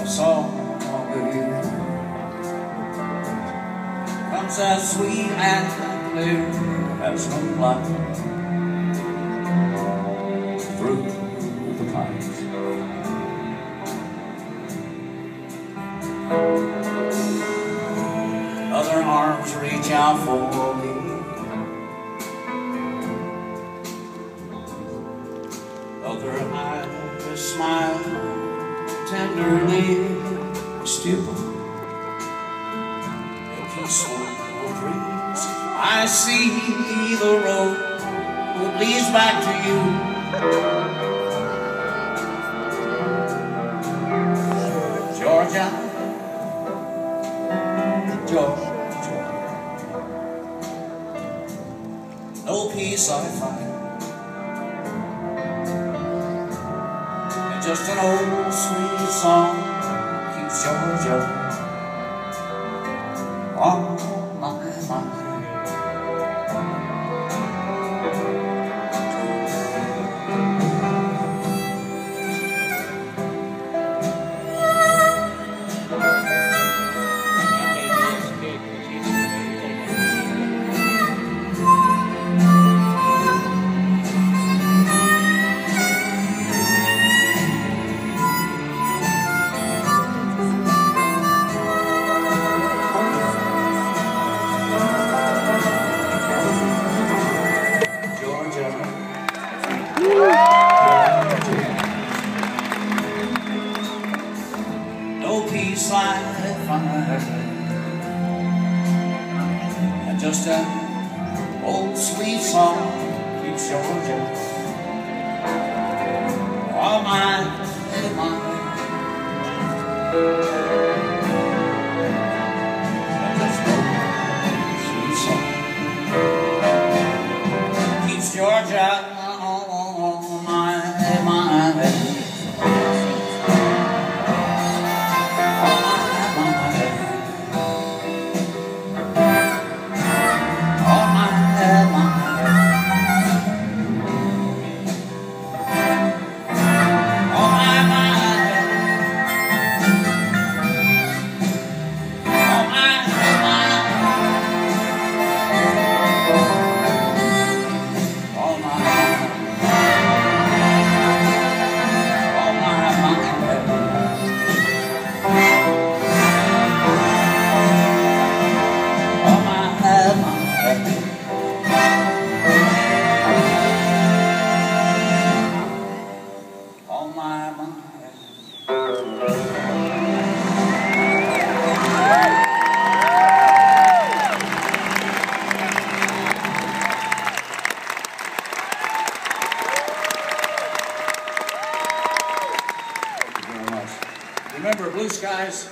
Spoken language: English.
a song of the year comes as sweet and clear as moonlight through the pines. Other arms reach out for me. Other eyes smile tenderly. still Stupid peaceful breeze. I see the road that leads back to you. Georgia, Georgia, no peace I find. Just an old sweet song keeps Georgia on my mind. No peace I find. And just an old sweet song keeps Georgia. All mine Remember Blue Skies?